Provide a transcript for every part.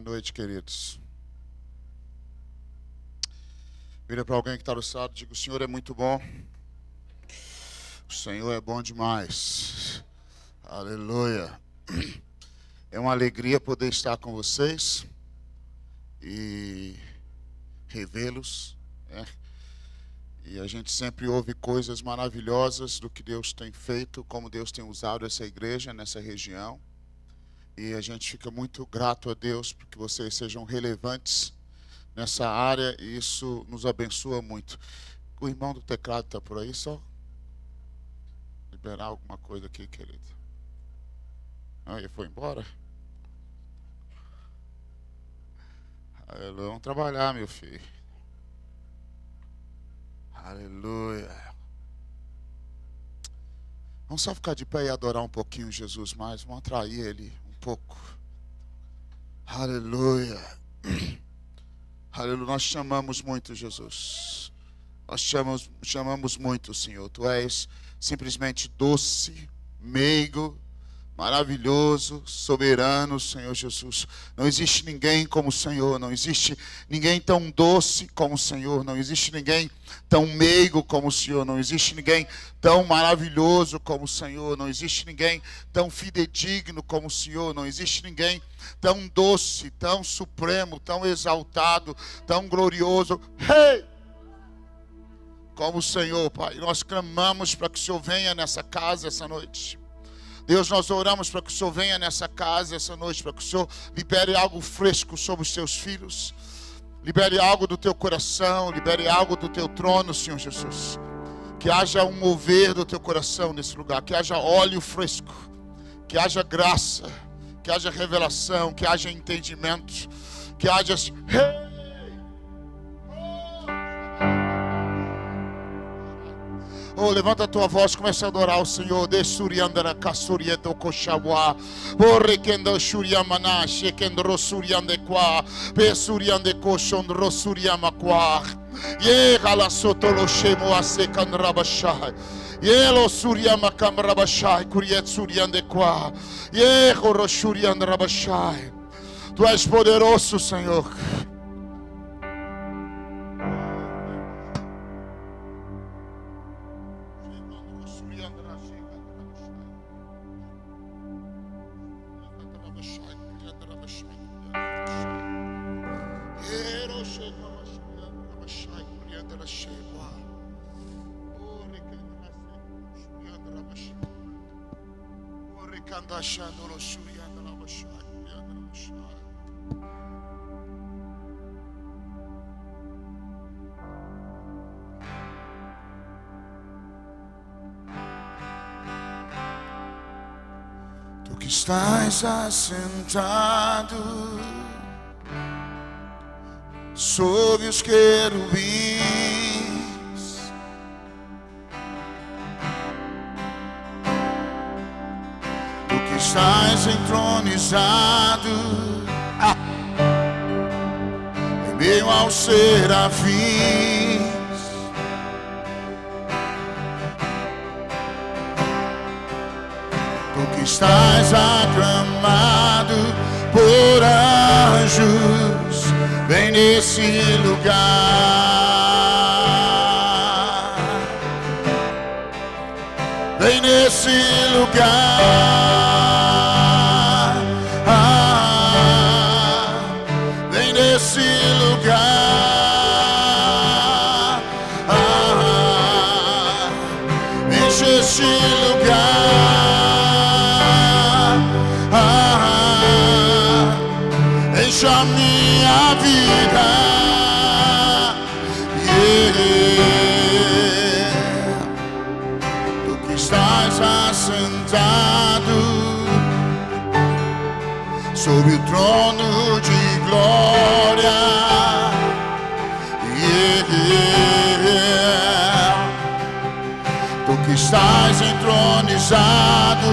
Noite, queridos. Vira para alguém que está do lado e diga: O Senhor é muito bom. O Senhor é bom demais. Aleluia. É uma alegria poder estar com vocês e revê-los. Né? E a gente sempre ouve coisas maravilhosas do que Deus tem feito, como Deus tem usado essa igreja nessa região. E a gente fica muito grato a Deus porque vocês sejam relevantes nessa área e isso nos abençoa muito. O irmão do teclado está por aí, só liberar alguma coisa aqui, querido. Ah, ele foi embora? Aleluia. Vamos trabalhar, meu filho. Aleluia. Vamos só ficar de pé e adorar um pouquinho Jesus mais. Vamos atrair Ele pouco. Aleluia. Aleluia. Nós chamamos muito Jesus. Nós chamamos, chamamos muito, Senhor. Tu és simplesmente doce, meigo, maravilhoso, soberano, Senhor Jesus. Não existe ninguém como o Senhor, não existe ninguém tão doce como o Senhor, não existe ninguém tão meigo como o Senhor, não existe ninguém tão maravilhoso como o Senhor, não existe ninguém tão fidedigno como o Senhor, não existe ninguém tão doce, tão supremo, tão exaltado, tão glorioso. Hey! Como o Senhor, Pai. Nós clamamos para que o Senhor venha nessa casa essa noite. Deus, nós oramos para que o Senhor venha nessa casa essa noite, para que o Senhor libere algo fresco sobre os seus filhos. Libere algo do teu coração, libere algo do teu trono, Senhor Jesus. Que haja um mover do teu coração nesse lugar, que haja óleo fresco, que haja graça, que haja revelação, que haja entendimento, que haja. Oh, levanta a tua voz, começa a adorar o Senhor. De suriandara kasuriendo koshawa. Borre kendo shuriamana, shekendo rosuriande kwa. Pe suriande koshon rosuriama kwa. Ye gala soto lo shemo asekan rabashai. Ye lo suriama kam rabashai, kuriet suriande kwa. Ye goro shuriande rabashai. Tu és poderoso, Senhor. Estás assentado sob os querubins estás entronizado ah. em meio aos serafins. Estás aclamado por anjos, vem nesse lugar. Vem nesse lugar. Entronizado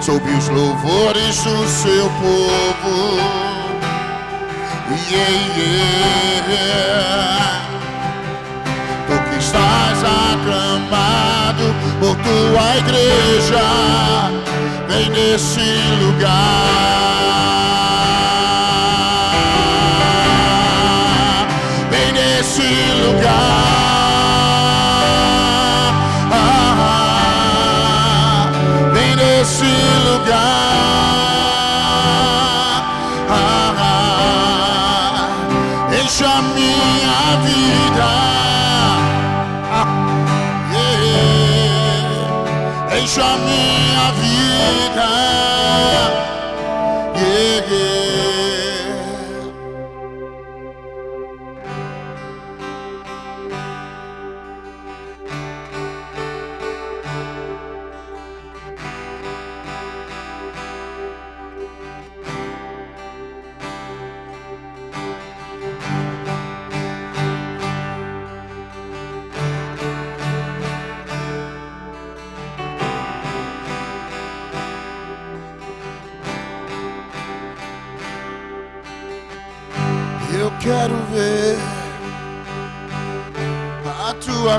sobre os louvores do seu povo. Yeah, yeah. Tu que estás aclamado por tua igreja vem nesse lugar, vida.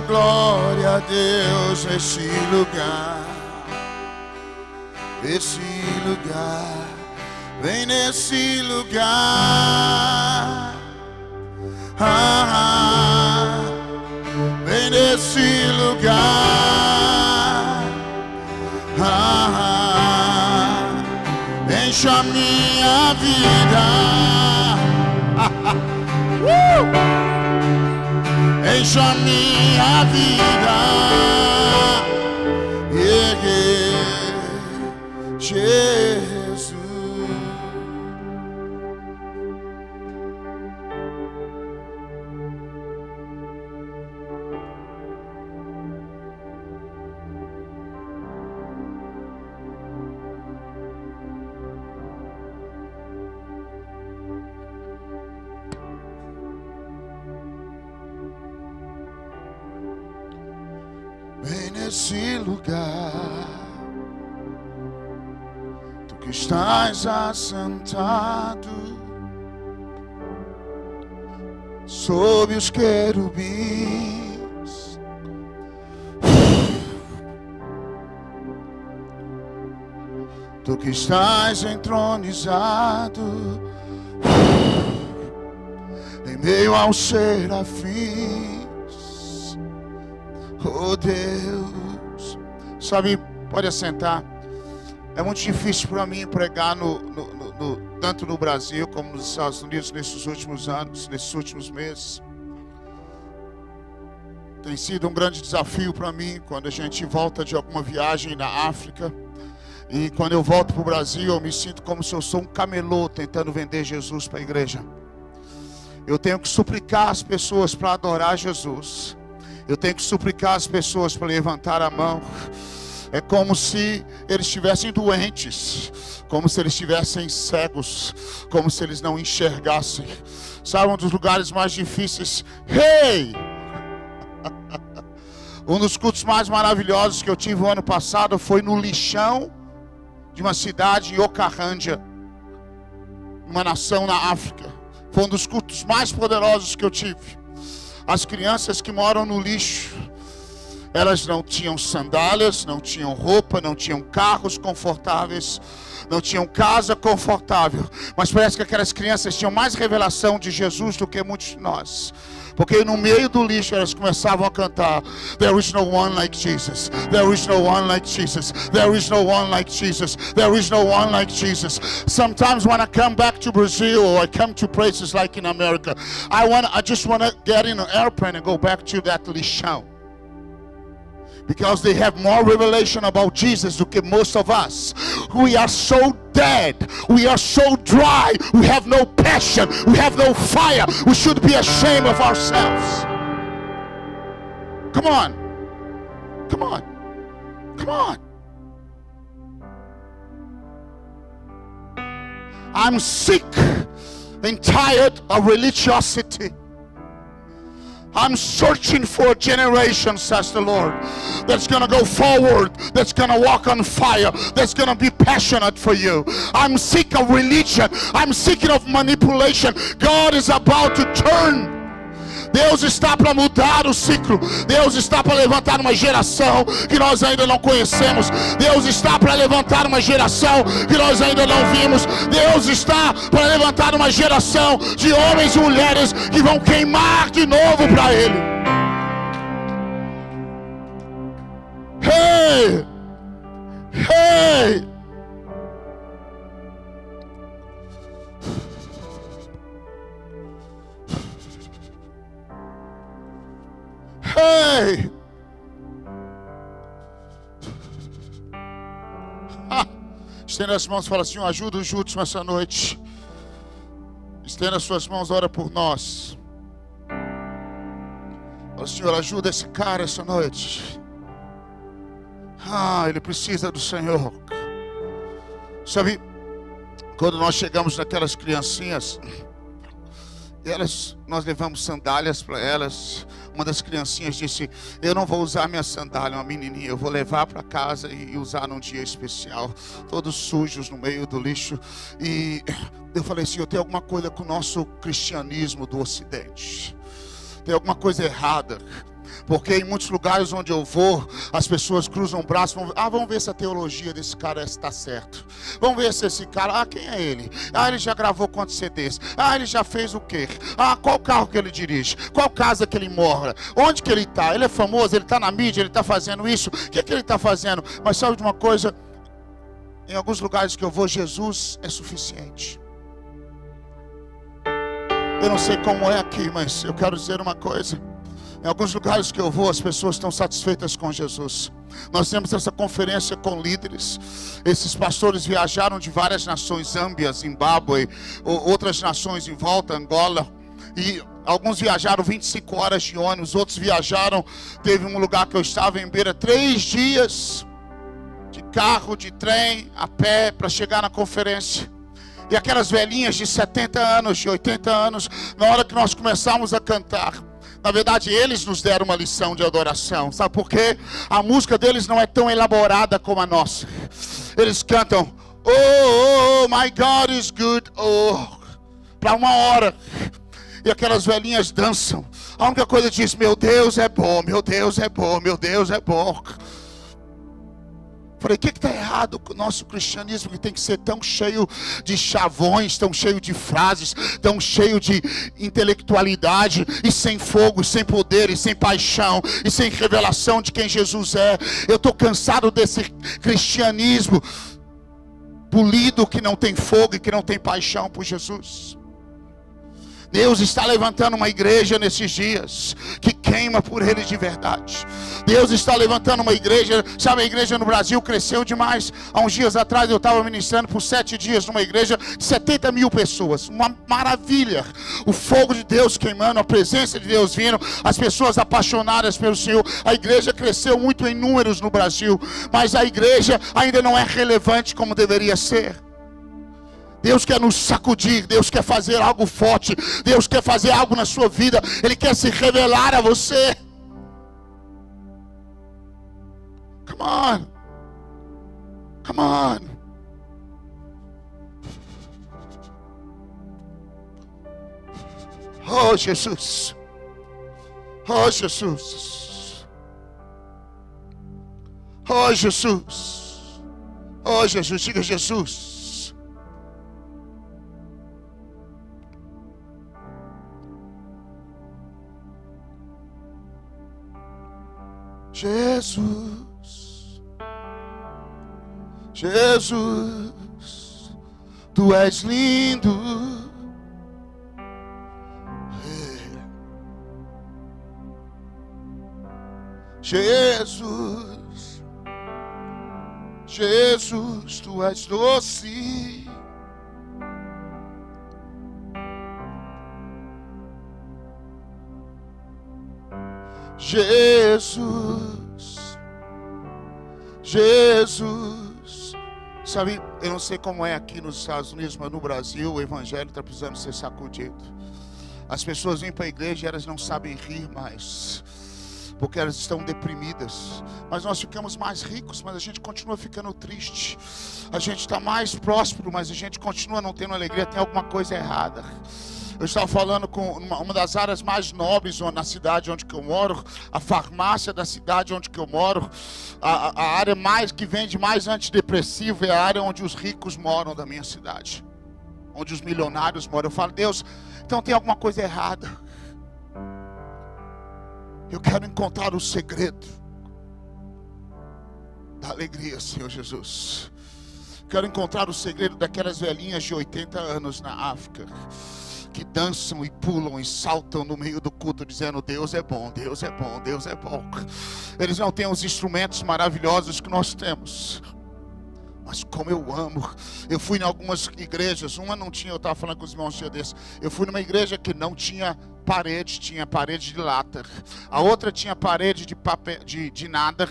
A glória, Deus, nesse lugar. Esse lugar, vem nesse lugar. Ah, ah, vem nesse lugar. Ah, ah, enche a minha vida. Uh! Enche a minha vida. Estás assentado sob os querubins. Tu que estás entronizado em meio aos serafins. Oh Deus, sabe, pode assentar. É muito difícil para mim pregar no, no- no- tanto no Brasil como nos Estados Unidos nesses últimos anos, nesses últimos meses. Tem sido um grande desafio para mim quando a gente volta de alguma viagem na África. E quando eu volto para o Brasil, eu me sinto como se eu sou um camelô tentando vender Jesus para a igreja. Eu tenho que suplicar as pessoas para adorar Jesus. Eu tenho que suplicar as pessoas para levantar a mão. É como se eles estivessem doentes, como se eles estivessem cegos, como se eles não enxergassem. Sabe um dos lugares mais difíceis? Hey! Um dos cultos mais maravilhosos que eu tive o ano passado foi no lixão de uma cidade em Ocarrândia, uma nação na África. Foi um dos cultos mais poderosos que eu tive. As crianças que moram no lixo, elas não tinham sandálias, não tinham roupa, não tinham carros confortáveis, não tinham casa confortável. Mas parece que aquelas crianças tinham mais revelação de Jesus do que muitos de nós. Porque no meio do lixo elas começavam a cantar: There is no one like Jesus. There is no one like Jesus. There is no one like Jesus. There is no one like Jesus. Sometimes when I come back to Brazil or I come to places like in America, I want I just want to get in an airplane and go back to that lixão. Because they have more revelation about Jesus do que most of us. We are so dead. We are so dry. We have no passion. We have no fire. We should be ashamed of ourselves. Come on. Come on. Come on. I'm sick and tired of religiosity. I'm searching for a generation, says the Lord, that's going to go forward, that's going to walk on fire, that's going to be passionate for you. I'm sick of religion. I'm sick of manipulation. God is about to turn Deus está para mudar o ciclo. Deus está para levantar uma geração que nós ainda não conhecemos. Deus está para levantar uma geração que nós ainda não vimos. Deus está para levantar uma geração de homens e mulheres que vão queimar de novo para Ele. Hey! Hey! Ei! Estenda as mãos e fala assim: ajuda os juntos nessa noite. Estenda as suas mãos, ora por nós. Fala, Senhor, ajuda esse cara essa noite. Ah, ele precisa do Senhor. Sabe, quando nós chegamos naquelas criancinhas, elas, nós levamos sandálias para elas. Uma das criancinhas disse: Eu não vou usar minha sandália, uma menininha, eu vou levar para casa e usar num dia especial. Todos sujos no meio do lixo. E eu falei assim: Eu tenho alguma coisa com o nosso cristianismo do Ocidente. Tem alguma coisa errada. Porque em muitos lugares onde eu vou, as pessoas cruzam o braço, vão, ah, vamos ver se a teologia desse cara está certo. Vamos ver se esse cara, ah, quem é ele? Ah, ele já gravou quantos CDs? Ah, ele já fez o quê? Ah, qual carro que ele dirige? Qual casa que ele mora? Onde que ele está? Ele é famoso, ele está na mídia, ele está fazendo isso. O que, que ele está fazendo? Mas sabe de uma coisa? Em alguns lugares que eu vou, Jesus é suficiente. Eu não sei como é aqui, mas eu quero dizer uma coisa. Em alguns lugares que eu vou, as pessoas estão satisfeitas com Jesus. Nós temos essa conferência com líderes. Esses pastores viajaram de várias nações, Zâmbia, Zimbábue, outras nações em volta, Angola. E alguns viajaram 25 horas de ônibus, outros viajaram. Teve um lugar que eu estava em Beira, três dias de carro, de trem, a pé, para chegar na conferência. E aquelas velhinhas de 70 anos, de 80 anos, na hora que nós começamos a cantar, na verdade, eles nos deram uma lição de adoração. Sabe por quê? A música deles não é tão elaborada como a nossa. Eles cantam, oh, oh my God is good, oh, para uma hora. E aquelas velhinhas dançam. A única coisa diz: Meu Deus é bom, meu Deus é bom, meu Deus é bom. Falei, o que está errado com o nosso cristianismo que tem que ser tão cheio de chavões, tão cheio de frases, tão cheio de intelectualidade e sem fogo, sem poder e sem paixão e sem revelação de quem Jesus é. Eu estou cansado desse cristianismo polido que não tem fogo e que não tem paixão por Jesus. Deus está levantando uma igreja nesses dias que queima por Ele de verdade. Deus está levantando uma igreja. Sabe, a igreja no Brasil cresceu demais. Há uns dias atrás eu estava ministrando por sete dias numa igreja de 70 mil pessoas. Uma maravilha. O fogo de Deus queimando, a presença de Deus vindo, as pessoas apaixonadas pelo Senhor. A igreja cresceu muito em números no Brasil, mas a igreja ainda não é relevante como deveria ser. Deus quer nos sacudir, Deus quer fazer algo forte, Deus quer fazer algo na sua vida, Ele quer se revelar a você. Come on, come on. Oh Jesus, oh Jesus, oh Jesus, oh Jesus, diga Jesus. Jesus, Jesus, tu és lindo. Jesus, Jesus, tu és doce. Jesus, Jesus. Sabe, eu não sei como é aqui nos Estados Unidos, mas no Brasil o evangelho está precisando ser sacudido. As pessoas vêm para a igreja e elas não sabem rir mais, porque elas estão deprimidas. Mas nós ficamos mais ricos, mas a gente continua ficando triste. A gente está mais próspero, mas a gente continua não tendo alegria. Tem alguma coisa errada. Eu estava falando com uma, uma, das áreas mais nobres na cidade onde eu moro, a farmácia da cidade onde eu moro, a, a área mais que vende mais antidepressivo é a área onde os ricos moram da minha cidade, onde os milionários moram. Eu falo, Deus, então tem alguma coisa errada. Eu quero encontrar o segredo da alegria, Senhor Jesus. Quero encontrar o segredo daquelas velhinhas de 80 anos na África que dançam e pulam e saltam no meio do culto, dizendo: Deus é bom, Deus é bom, Deus é bom. Eles não têm os instrumentos maravilhosos que nós temos. Mas como eu amo. Eu fui em algumas igrejas, uma não tinha, eu estava falando com os irmãos dia desse. Eu fui numa igreja que não tinha parede, tinha parede de lata. A outra tinha parede de papel de, de nada,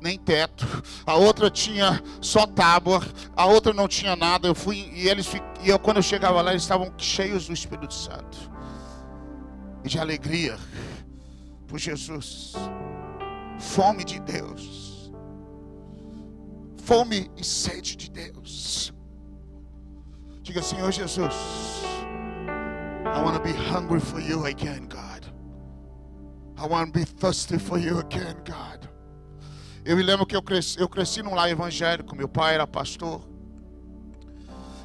nem teto. A outra tinha só tábua. A outra não tinha nada. Eu fui e eles e eu quando eu chegava lá, eles estavam cheios do Espírito Santo. E de alegria por Jesus. Fome de Deus. Fome e sede de Deus. Diga, Senhor Jesus. I want to be hungry for you again, God. I want to be thirsty for you again, God. Eu me lembro que eu cresci, eu cresci num lar evangélico, meu pai era pastor.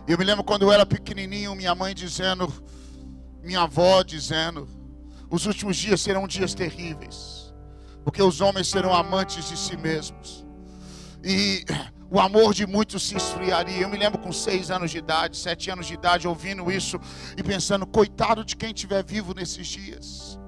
Eu me lembro quando eu era pequenininho, minha mãe dizendo, minha avó dizendo, os últimos dias serão dias terríveis, porque os homens serão amantes de si mesmos. E o amor de muitos se esfriaria. Eu me lembro com seis anos de idade, sete anos de idade, ouvindo isso e pensando, coitado de quem estiver vivo nesses dias.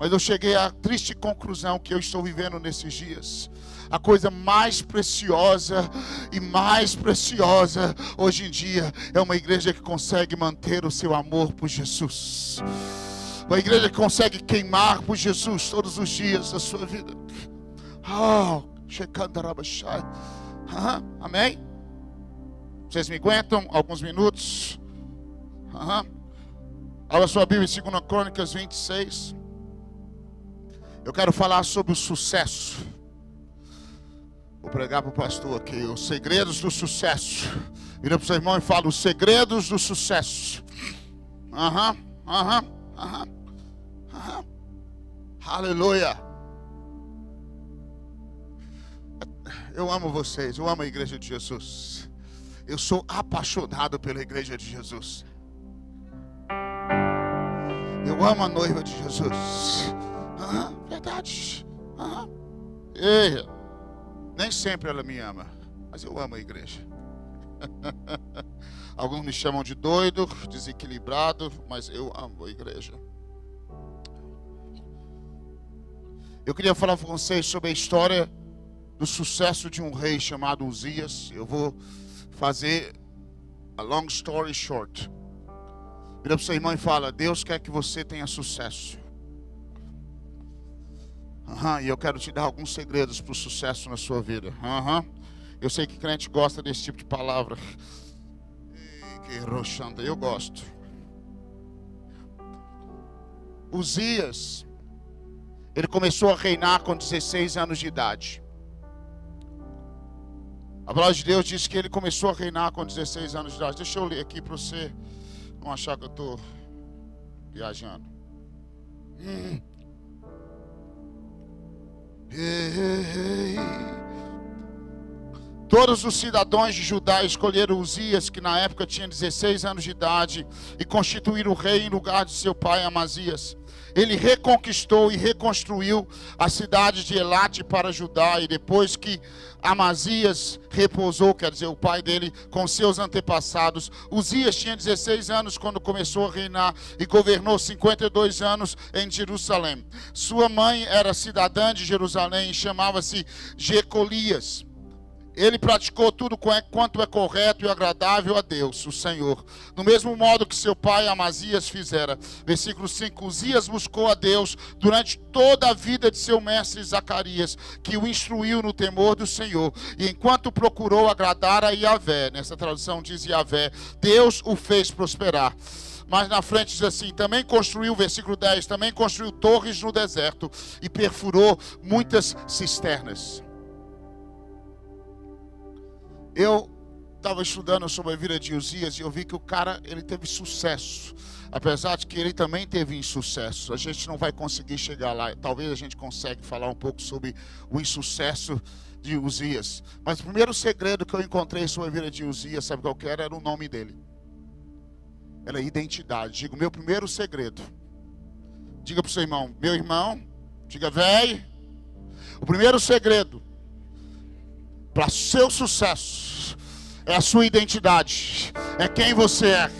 Mas eu cheguei à triste conclusão que eu estou vivendo nesses dias. A coisa mais preciosa e mais preciosa hoje em dia é uma igreja que consegue manter o seu amor por Jesus. Uma igreja que consegue queimar por Jesus todos os dias da sua vida. Oh, Amém? Vocês me aguentam alguns minutos? Abra sua Bíblia em 2 Crônicas 26. Eu quero falar sobre o sucesso. Vou pregar para o pastor aqui. Os segredos do sucesso. Vira para o seu irmão e fala: Os segredos do sucesso. Aham, aham, aham. Aleluia. Eu amo vocês, eu amo a igreja de Jesus. Eu sou apaixonado pela igreja de Jesus. Eu amo a noiva de Jesus. Verdade. Ei, nem sempre ela me ama, mas eu amo a igreja. Alguns me chamam de doido, desequilibrado, mas eu amo a igreja. Eu queria falar com vocês sobre a história do sucesso de um rei chamado Uzias. Eu vou fazer a long story short. Vira para o seu irmão e fala: Deus quer que você tenha sucesso. Uhum, e eu quero te dar alguns segredos para o sucesso na sua vida. Uhum. Eu sei que crente gosta desse tipo de palavra. Que roxanda, eu gosto. Uzias, ele começou a reinar com 16 anos de idade. A palavra de Deus diz que ele começou a reinar com 16 anos de idade. Deixa eu ler aqui para você não achar que eu estou viajando. Hum. Todos os cidadãos de Judá escolheram Uzias, que na época tinha 16 anos de idade, e constituíram o rei em lugar de seu pai Amazias. Ele reconquistou e reconstruiu a cidade de Elate para Judá, e depois que Amazias repousou, quer dizer, o pai dele, com seus antepassados, Uzias tinha 16 anos quando começou a reinar e governou 52 anos em Jerusalém. Sua mãe era cidadã de Jerusalém e chamava-se Jecolias. Ele praticou tudo quanto é correto e agradável a Deus, o Senhor. Do mesmo modo que seu pai Amazias fizera. Versículo 5: Uzias buscou a Deus durante toda a vida de seu mestre Zacarias, que o instruiu no temor do Senhor. E enquanto procurou agradar a Yahvé, nessa tradução diz Yahvé, Deus o fez prosperar. Mas na frente diz assim: também construiu, versículo 10, também construiu torres no deserto e perfurou muitas cisternas. Eu estava estudando sobre a vida de Uzias e eu vi que o cara ele teve sucesso. Apesar de que ele também teve insucesso. A gente não vai conseguir chegar lá. Talvez a gente consiga falar um pouco sobre o insucesso de Uzias. Mas o primeiro segredo que eu encontrei sobre a vida de Uzias, sabe qual que era? Era o nome dele. Era a identidade. Digo, meu primeiro segredo. Diga para o seu irmão, meu irmão, diga, velho. O primeiro segredo para seu sucesso é a sua identidade, é quem você é.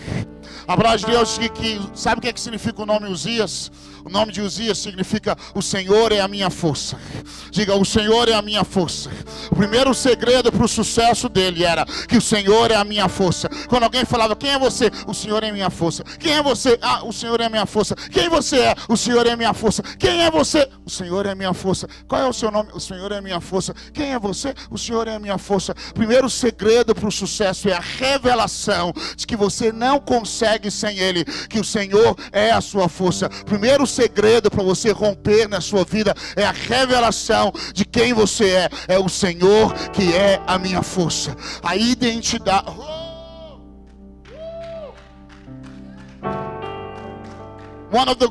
A palavra de Deus diz que, sabe o que, é que significa o nome Uzias? O nome de Uzias significa o Senhor é a minha força. Diga, o Senhor é a minha força. O primeiro segredo para o sucesso dele era que o Senhor é a minha força. Quando alguém falava, quem é você? O Senhor é a minha força. Quem é você? Ah, o Senhor é a minha força. Quem você é? O Senhor é a minha força. Quem é você? O Senhor é a minha força. Qual é o seu nome? O Senhor é a minha força. Quem é você? O Senhor é a minha força. Primeiro segredo para o sucesso é a revelação de que você não consegue sem Ele, que o Senhor é a sua força. Primeiro segredo para você romper na sua vida é a revelação de quem você é. É o Senhor que é a minha força. A identidade.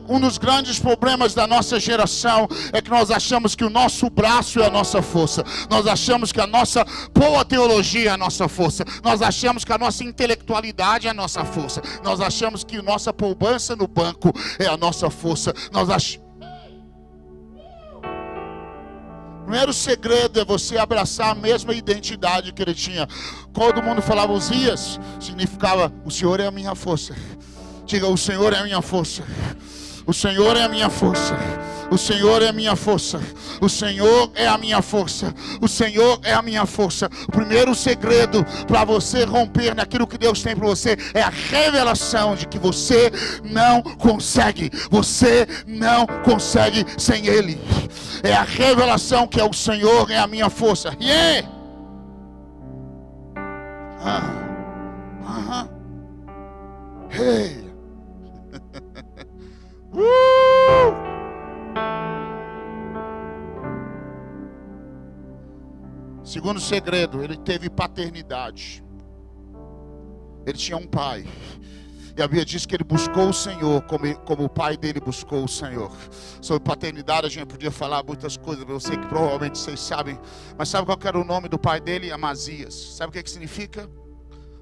Um dos grandes problemas da nossa geração é que nós achamos que o nosso braço é a nossa força. Nós achamos que a nossa boa teologia é a nossa força. Nós achamos que a nossa intelectualidade é a nossa força. Nós achamos que a nossa poupança no banco é a nossa força. Nós achamos. primeiro segredo é você abraçar a mesma identidade que ele tinha. Todo mundo falava Uzias, significava: O Senhor é a minha força. Diga: O Senhor é a minha força. O Senhor é a minha força. O Senhor é a minha força. O Senhor é a minha força. O Senhor é a minha força. O primeiro segredo para você romper naquilo que Deus tem para você é a revelação de que você não consegue. Você não consegue sem Ele. É a revelação que é o Senhor é a minha força. Yeah! Ah. Uh -huh. Hey! Uh! Segundo segredo, ele teve paternidade. Ele tinha um pai. E a Bíblia diz que ele buscou o Senhor, como, como o pai dele buscou o Senhor. Sobre paternidade a gente podia falar muitas coisas, eu sei que provavelmente vocês sabem. Mas sabe qual era o nome do pai dele? Amazias. Sabe o que, que significa?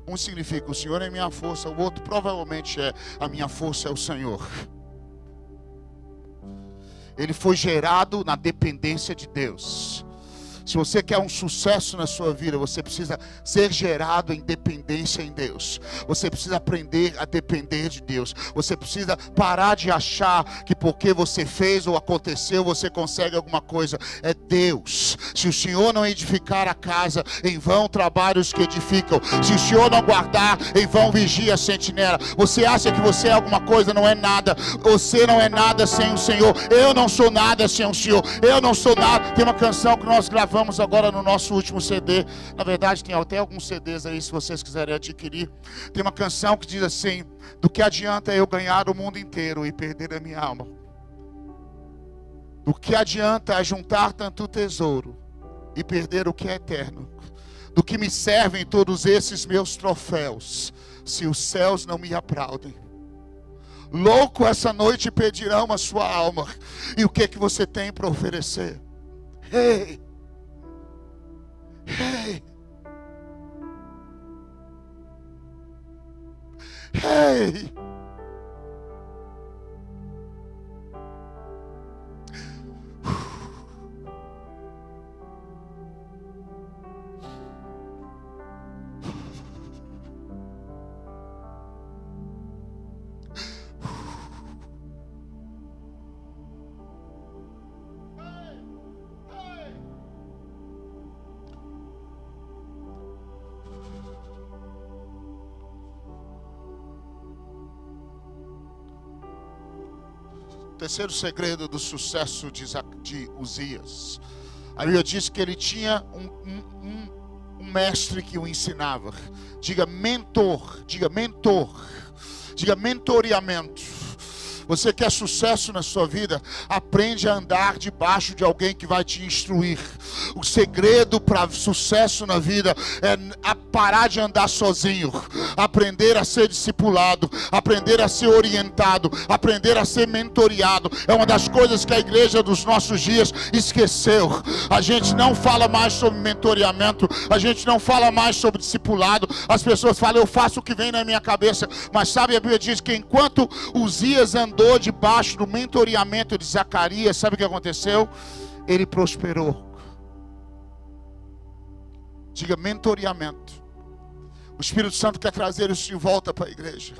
Um significa o Senhor é minha força, o outro provavelmente é a minha força é o Senhor. Ele foi gerado na dependência de Deus. Se você quer um sucesso na sua vida, você precisa ser gerado em dependência em Deus. Você precisa aprender a depender de Deus. Você precisa parar de achar que porque você fez ou aconteceu, você consegue alguma coisa. É Deus. Se o Senhor não edificar a casa, em vão trabalhos que edificam. Se o Senhor não guardar, em vão vigia a sentinela. Você acha que você é alguma coisa, não é nada. Você não é nada sem o Senhor. Eu não sou nada sem o Senhor. Eu não sou nada. Tem uma canção que nós gravamos gravamos agora no nosso último CD. Na verdade, tem até alguns CDs aí, se vocês quiserem adquirir. Tem uma canção que diz assim: Do que adianta eu ganhar o mundo inteiro e perder a minha alma? Do que adianta juntar tanto tesouro e perder o que é eterno? Do que me servem todos esses meus troféus, se os céus não me aplaudem? Louco essa noite pedirão a sua alma. E o que que você tem para oferecer? Ei! Hey. Hey. Terceiro segredo do sucesso de, de Uzias. A Bíblia diz que ele tinha um, um, um, mestre que o ensinava. Diga mentor, diga mentor, diga mentoreamento. Você quer sucesso na sua vida? Aprende a andar debaixo de alguém que vai te instruir. O segredo para sucesso na vida é parar de andar sozinho, aprender a ser discipulado, aprender a ser orientado, aprender a ser mentoreado. É uma das coisas que a igreja dos nossos dias esqueceu. A gente não fala mais sobre mentoreamento, a gente não fala mais sobre discipulado. As pessoas falam, eu faço o que vem na minha cabeça, mas sabe, a Bíblia diz que enquanto Uzias andou debaixo do mentoreamento de Zacarias, sabe o que aconteceu? Ele prosperou. Diga mentoreamento. O Espírito Santo quer trazer isso de volta para a igreja.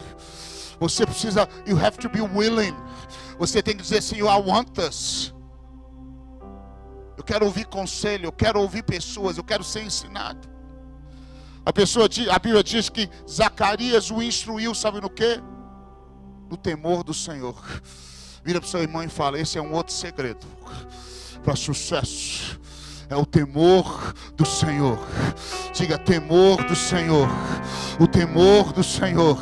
Você precisa, you have to be willing. Você tem que dizer assim, I want this. Eu quero ouvir conselho, eu quero ouvir pessoas, eu quero ser ensinado. A pessoa, a Bíblia diz que Zacarias o instruiu, sabe no que? No temor do Senhor. Vira para o seu irmão e fala: esse é um outro segredo para sucesso é o temor do Senhor. Diga temor do Senhor. O temor do Senhor.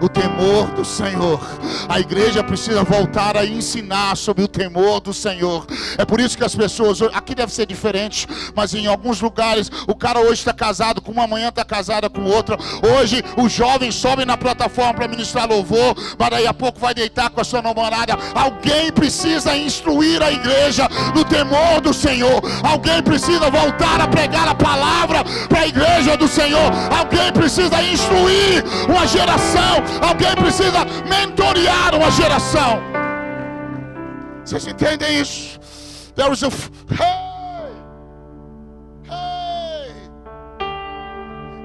O temor do Senhor. A igreja precisa voltar a ensinar sobre o temor do Senhor. É por isso que as pessoas, aqui deve ser diferente, mas em alguns lugares o cara hoje está casado com uma, amanhã está casada com outra. Hoje os jovens sobem na plataforma para ministrar louvor, mas daí a pouco vai deitar com a sua namorada. Alguém precisa instruir a igreja no temor do Senhor. Alguém precisa voltar a pregar a palavra para a igreja do Senhor. Alguém precisa instruir uma geração. Alguém precisa mentorear uma geração. Vocês entendem isso? There is a hey,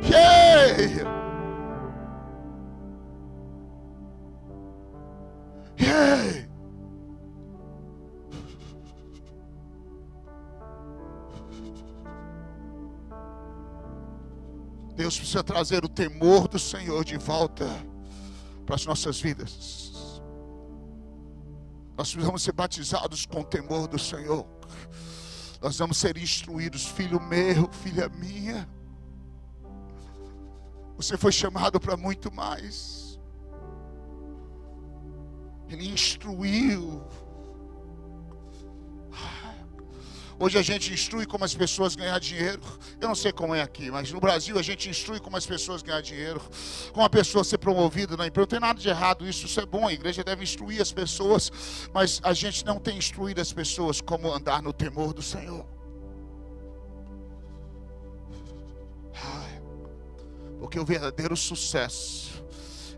hey, hey. Deus precisa trazer o temor do Senhor de volta para as nossas vidas. Nós precisamos ser batizados com o temor do Senhor. Nós vamos ser instruídos, filho meu, filha minha. Você foi chamado para muito mais. Ele instruiu Hoje a gente instrui como as pessoas ganhar dinheiro. Eu não sei como é aqui, mas no Brasil a gente instrui como as pessoas ganhar dinheiro. Como a pessoa ser promovida na empresa. Não tem nada de errado isso, isso é bom. A igreja deve instruir as pessoas, mas a gente não tem instruído as pessoas como andar no temor do Senhor. Porque o verdadeiro sucesso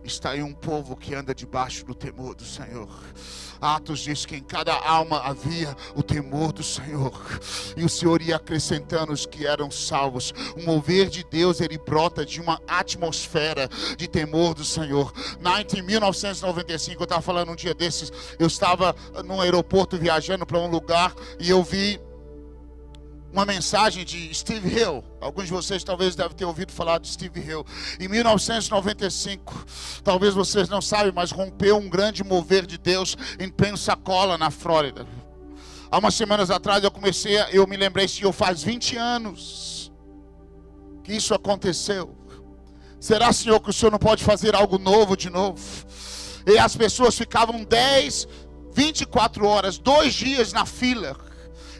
está em um povo que anda debaixo do temor do Senhor. Atos diz que em cada alma havia o temor do Senhor. E o Senhor ia acrescentando os que eram salvos. O mover de Deus, ele brota de uma atmosfera de temor do Senhor. Na, em 1995, eu estava falando um dia desses, eu estava no aeroporto viajando para um lugar e eu vi uma mensagem de Steve Hill. Alguns de vocês talvez devem ter ouvido falar de Steve Hill. Em 1995, talvez vocês não sabem, mas rompeu um grande mover de Deus em Pensacola, na Flórida. Há umas semanas atrás eu comecei, eu me lembrei, Senhor, faz 20 anos que isso aconteceu. Será, Senhor, que o Senhor não pode fazer algo novo de novo? E as pessoas ficavam 10, 24 horas, dois dias na fila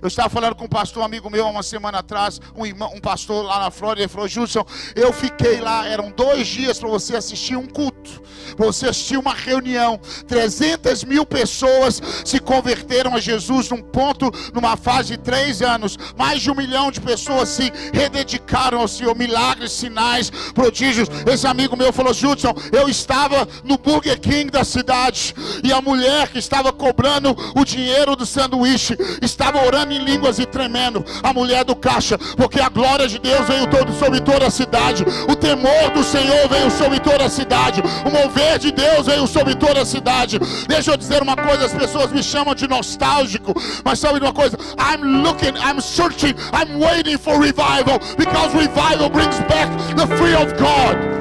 eu estava falando com um pastor, um amigo meu, há uma semana atrás, um, irmão, um pastor lá na Flórida, ele falou: Judson, eu fiquei lá, eram dois dias para você assistir um culto, para você assistir uma reunião. 300 mil pessoas se converteram a Jesus num ponto, numa fase de três anos. Mais de um milhão de pessoas se rededicaram ao Senhor. Milagres, sinais, prodígios. Esse amigo meu falou: Judson, eu estava no Burger King da cidade, e a mulher que estava cobrando o dinheiro do sanduíche estava orando em línguas e tremendo. A mulher do caixa, porque a glória de Deus veio todo sobre toda a cidade. O temor do Senhor veio sobre toda a cidade. O mover de Deus veio sobre toda a cidade. Deixa eu dizer uma coisa, as pessoas me chamam de nostálgico, mas sabe uma coisa? I'm looking, I'm searching, I'm waiting for revival because revival brings back the fear of God.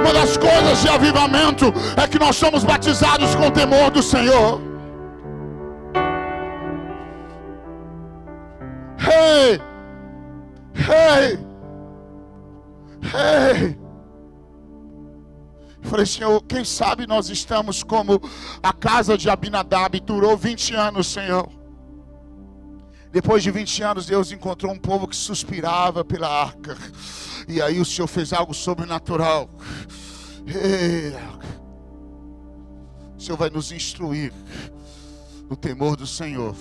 Uma das coisas de avivamento é que nós somos batizados com o temor do Senhor. Hey! Hey! Hey! falei, Senhor, quem sabe nós estamos como a casa de Abinadab, durou 20 anos, Senhor. Depois de 20 anos, Deus encontrou um povo que suspirava pela arca. E aí o Senhor fez algo sobrenatural. O Senhor vai nos instruir no temor do Senhor,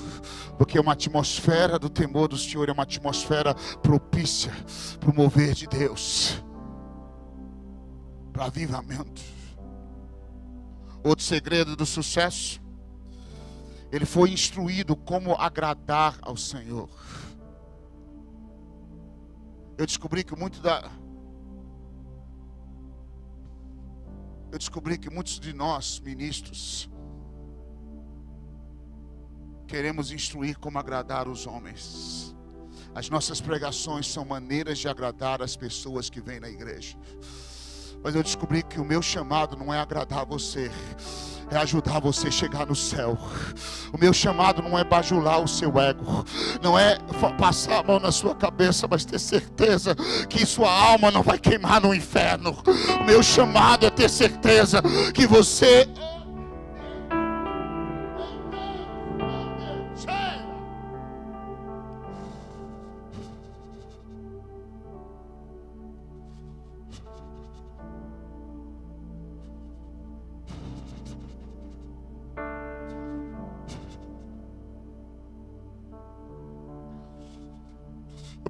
porque uma atmosfera do temor do Senhor é uma atmosfera propícia para o mover de Deus, para avivamento. Outro segredo do sucesso, ele foi instruído como agradar ao Senhor. Eu descobri que muito da eu descobri que muitos de nós, ministros, queremos instruir como agradar os homens. As nossas pregações são maneiras de agradar as pessoas que vêm na igreja. Mas eu descobri que o meu chamado não é agradar você, é ajudar você a chegar no céu. O meu chamado não é bajular o seu ego, não é passar a mão na sua cabeça, mas ter certeza que sua alma não vai queimar no inferno. O meu chamado é ter certeza que você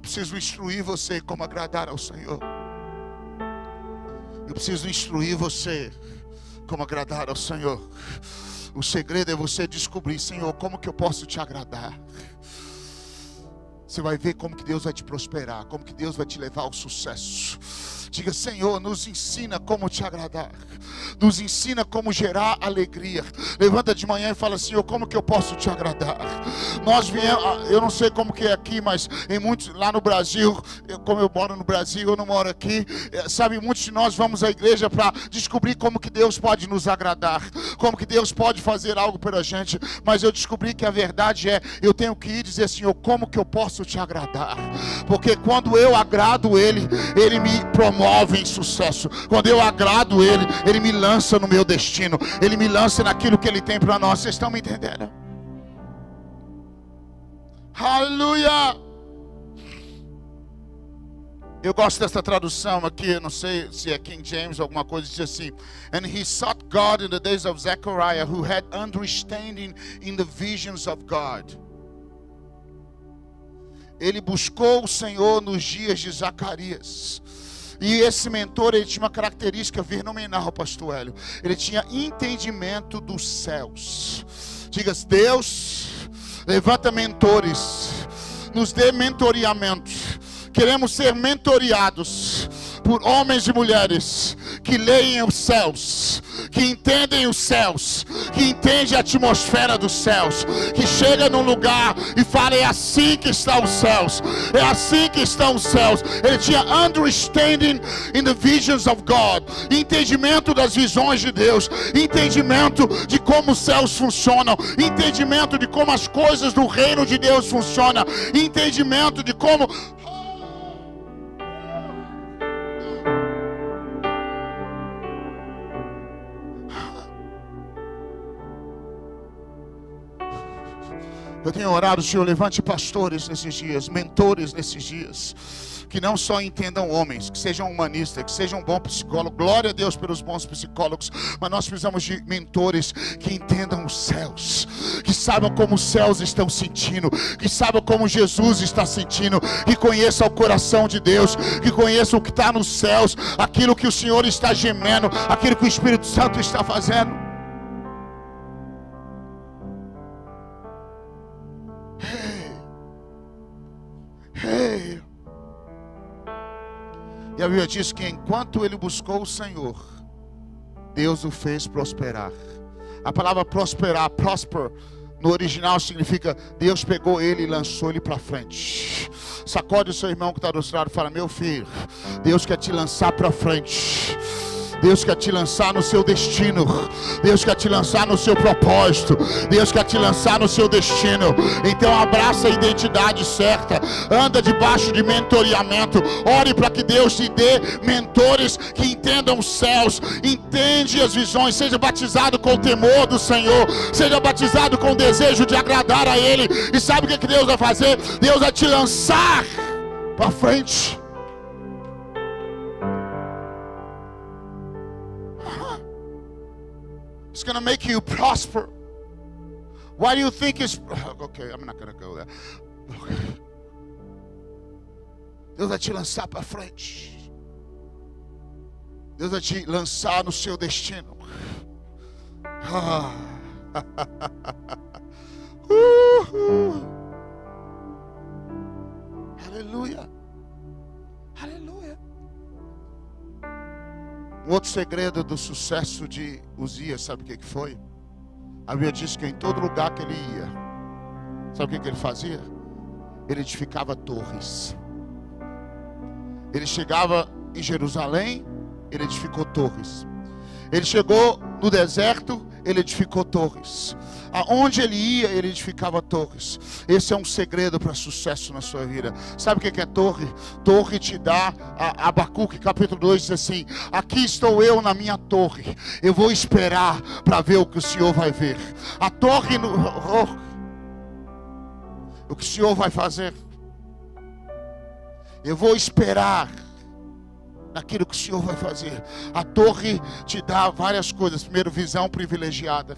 preciso instruir você como agradar ao Senhor. Eu preciso instruir você como agradar ao Senhor. O segredo é você descobrir, Senhor, como que eu posso te agradar. Você vai ver como que Deus vai te prosperar, como que Deus vai te levar ao sucesso. Diga, Senhor, nos ensina como te agradar. Nos ensina como gerar alegria. Levanta de manhã e fala, Senhor, como que eu posso te agradar? Nós viemos, ah, eu não sei como que é aqui, mas em muitos lá no Brasil, eu, como eu moro no Brasil, eu não moro aqui, eh, sabe, muitos de nós vamos à igreja para descobrir como que Deus pode nos agradar, como que Deus pode fazer algo pela gente, mas eu descobri que a verdade é, eu tenho que ir dizer, Senhor, como que eu posso te agradar? Porque quando eu agrado ele, ele me promove move em sucesso. Quando eu agrado Ele, Ele me lança no meu destino. Ele me lança naquilo que Ele tem para nós. Vocês estão me entendendo? Aleluia! Eu gosto dessa tradução aqui, não sei se é King James ou alguma coisa, diz assim: And he sought God in the days of Zechariah, who had understanding in the visions of God. Ele buscou o Senhor nos dias de Zacarias. E esse mentor, ele tinha uma característica fenomenal, pastor Hélio. Ele tinha entendimento dos céus. Diga, Deus, levanta mentores, nos dê mentoreamento. Queremos ser mentoriados por homens e mulheres que leem os céus, que entendem os céus, que entendem a atmosfera dos céus, que chega num lugar e fala: é assim que estão os céus, é assim que estão os céus. Ele tinha understanding in the visions of God, entendimento das visões de Deus, entendimento de como os céus funcionam, entendimento de como as coisas do reino de Deus funcionam, entendimento de como Eu tenho orado, Senhor, levante pastores nesses dias, mentores nesses dias, que não só entendam homens, que sejam humanistas, que sejam bons psicólogos. Glória a Deus pelos bons psicólogos, mas nós precisamos de mentores que entendam os céus, que saibam como os céus estão sentindo, que saibam como Jesus está sentindo, que conheçam o coração de Deus, que conheçam o que está nos céus, aquilo que o Senhor está gemendo, aquilo que o Espírito Santo está fazendo. A Bíblia diz que enquanto ele buscou o Senhor, Deus o fez prosperar. A palavra prosperar, prosper, no original significa Deus pegou ele e lançou ele para frente. Sacode o seu irmão que está do outro lado e fala: Meu filho, Deus quer te lançar para frente. Deus quer te lançar no seu destino. Deus quer te lançar no seu propósito. Deus quer te lançar no seu destino. Então abraça a identidade certa. Anda debaixo de mentoreamento. Ore para que Deus te dê mentores que entendam os céus, entende as visões, seja batizado com o temor do Senhor, seja batizado com o desejo de agradar a Ele. E sabe o que, Deus vai fazer? Deus vai te lançar para frente. It's going to make you prosper. Why do you think it's okay? I'm not going to go there. Deus vai te lançar para frente. Deus vai te lançar no seu destino. Ah. Aleluia. Um outro segredo do sucesso de Uzias, sabe o que foi? A Bíblia diz que em todo lugar que ele ia, sabe o que ele fazia? Ele edificava torres. Ele chegava em Jerusalém, ele edificou torres. Ele chegou no deserto, ele edificou torres. Aonde ele ia, ele edificava torres. Esse é um segredo para sucesso na sua vida. Sabe o que é torre? Torre te dá, a Abacuque capítulo 2 diz assim: Aqui estou eu na minha torre. Eu vou esperar para ver o que o Senhor vai ver. A torre, no, oh, o que o Senhor vai fazer. Eu vou esperar naquilo que o Senhor vai fazer. A torre te dá várias coisas. Primeiro, visão privilegiada.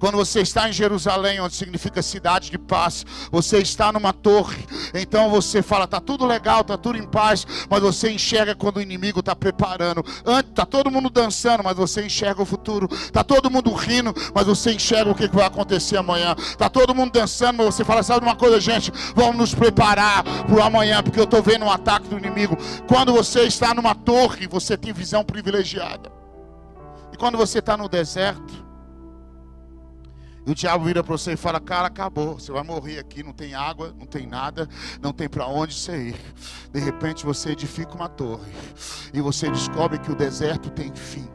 Quando você está em Jerusalém, onde significa cidade de paz, você está numa torre. Então você fala, tá tudo legal, tá tudo em paz, mas você enxerga quando o inimigo está preparando. Antes tá todo mundo dançando, mas você enxerga o futuro. Tá todo mundo rindo, mas você enxerga o que vai acontecer amanhã. Tá todo mundo dançando, mas você fala, sabe uma coisa, gente? Vamos nos preparar para o amanhã, porque eu estou vendo um ataque do inimigo. Quando você está numa torre, você tem visão privilegiada. E quando você está no deserto, e o diabo vira para você e fala: Cara, acabou. Você vai morrer aqui. Não tem água, não tem nada, não tem para onde você ir. De repente você edifica uma torre. E você descobre que o deserto tem fim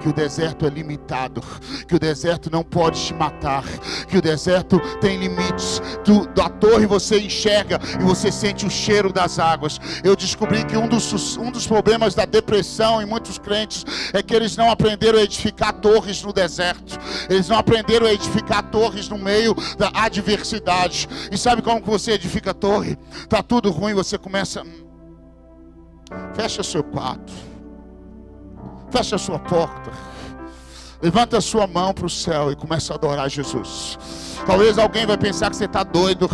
que o deserto é limitado, que o deserto não pode te matar, que o deserto tem limites. Tu, da torre você enxerga e você sente o cheiro das águas. Eu descobri que um dos, um dos problemas da depressão em muitos crentes é que eles não aprenderam a edificar torres no deserto, eles não aprenderam a edificar torres no meio da adversidade. E sabe como que você edifica torre? Tá tudo ruim, você começa. Hum, fecha seu quarto Feche a sua porta. Levanta a sua mão para o céu e começa a adorar Jesus. Talvez alguém vai pensar que você está doido,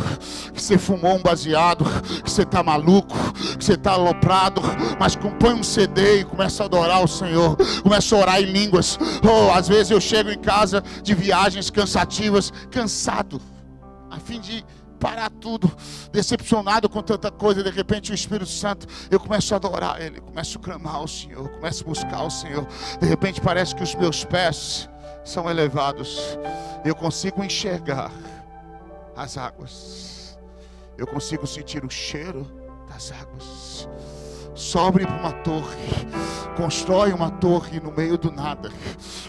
que você fumou um baseado, que você está maluco, que você está aloprado, mas compõe um CD e começa a adorar o Senhor, começa a orar em línguas. Oh, às vezes eu chego em casa de viagens cansativas, cansado, a fim de parar tudo, decepcionado com tanta coisa, de repente o Espírito Santo, eu começo a adorar Ele, começo a clamar ao Senhor, começo a buscar o Senhor. De repente parece que os meus pés são elevados, eu consigo enxergar as águas, eu consigo sentir o cheiro das águas sobre uma torre, constrói uma torre no meio do nada,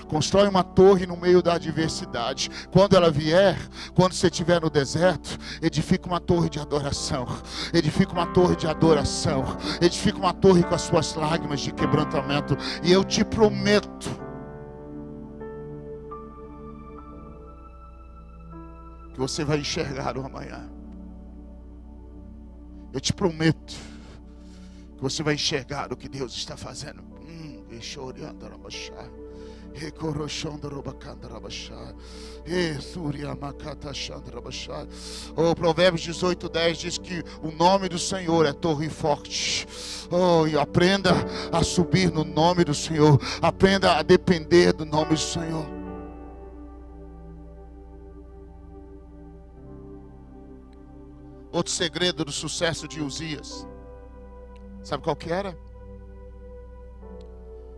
constrói uma torre no meio da adversidade. Quando ela vier, quando você estiver no deserto, edifica uma torre de adoração, edifica uma torre de adoração, edifica uma torre com as suas lágrimas de quebrantamento, e eu te prometo. Que você vai enxergar o amanhã. Eu te prometo que você vai enxergar o que Deus está fazendo. Hum, oh, Provérbios 18, 10 diz que o nome do Senhor é torre forte. Oh, e aprenda a subir no nome do Senhor. Aprenda a depender do nome do Senhor. Outro segredo do sucesso de Uzias Sabe qual que era?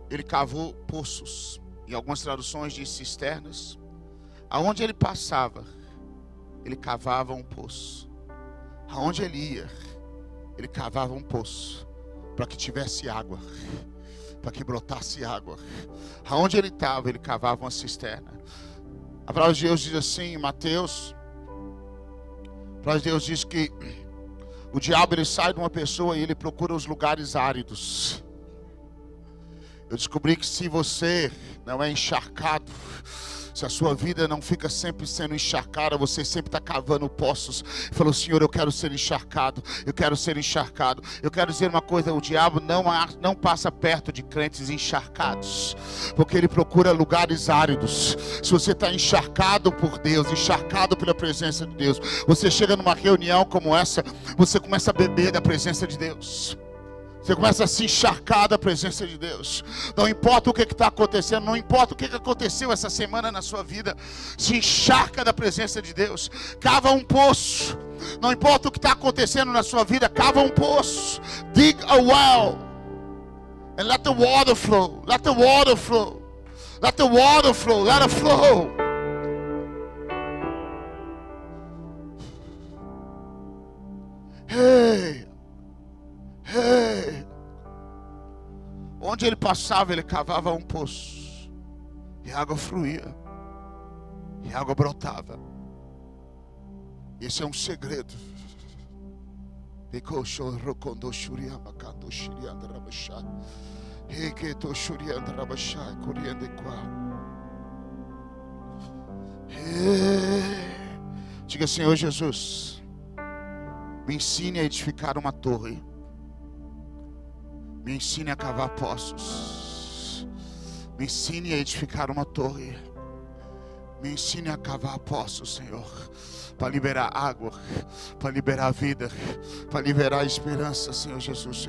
Ele cavou poços, em algumas traduções de cisternas. Aonde ele passava, ele cavava um poço. Aonde ele ia, ele cavava um poço para que tivesse água. para que brotasse água. Aonde ele estava, ele cavava uma cisterna. A palavra de Deus diz assim, em Mateus, a palavra de Deus diz que o diabo ele sai de uma pessoa e ele procura os lugares áridos. Eu descobri que se você não é encharcado, se a sua vida não fica sempre sendo encharcada, você sempre está cavando poços. Falou, Senhor, eu quero ser encharcado, eu quero ser encharcado. Eu quero dizer uma coisa: o diabo não, não passa perto de crentes encharcados, porque ele procura lugares áridos. Se você está encharcado por Deus, encharcado pela presença de Deus, você chega numa reunião como essa, você começa a beber da presença de Deus. Você começa a se encharcar da presença de Deus. Não importa o que está acontecendo, não importa o que, que aconteceu essa semana na sua vida, se encharca da presença de Deus. Cava um poço. Não importa o que está acontecendo na sua vida, cava um poço. Dig a well. And let the water flow. Let the water flow. Let the water flow. Let it flow. Hey. Onde ele passava, ele cavava um poço. E a água fluía. E a água brotava. Esse é um segredo. Diga Senhor Jesus, me ensine a edificar uma torre me ensine a cavar poços. Me ensine a edificar uma torre. Me ensine a cavar poços, Senhor. Para liberar água, para liberar vida, para liberar esperança, Senhor Jesus.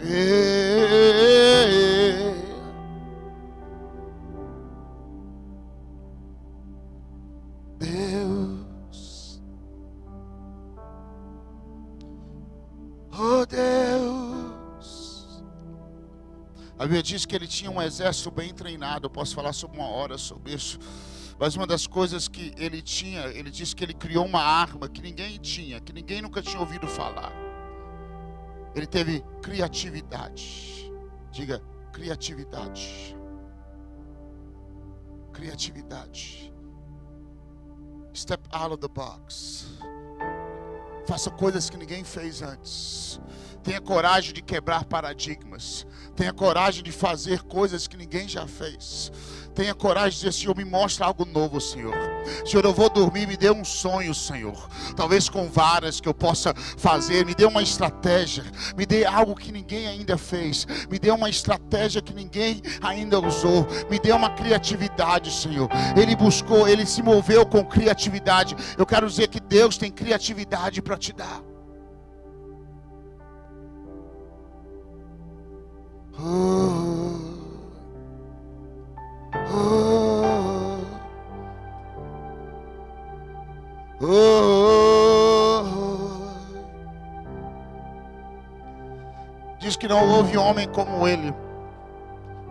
Deus, oh Deus. A Bíblia diz que ele tinha um exército bem treinado. Eu posso falar sobre uma hora sobre isso. Mas uma das coisas que ele tinha, ele disse que ele criou uma arma que ninguém tinha, que ninguém nunca tinha ouvido falar. Ele teve criatividade. Diga, criatividade. Criatividade. Step out of the box. Faça coisas que ninguém fez antes. Tenha coragem de quebrar paradigmas. Tenha coragem de fazer coisas que ninguém já fez. Tenha coragem de dizer, Senhor, me mostra algo novo, Senhor. Senhor, eu vou dormir, me dê um sonho, Senhor. Talvez com varas que eu possa fazer. Me dê uma estratégia. Me dê algo que ninguém ainda fez. Me dê uma estratégia que ninguém ainda usou. Me dê uma criatividade, Senhor. Ele buscou, ele se moveu com criatividade. Eu quero dizer que Deus tem criatividade para te dar. Oh, Diz que não houve homem como ele,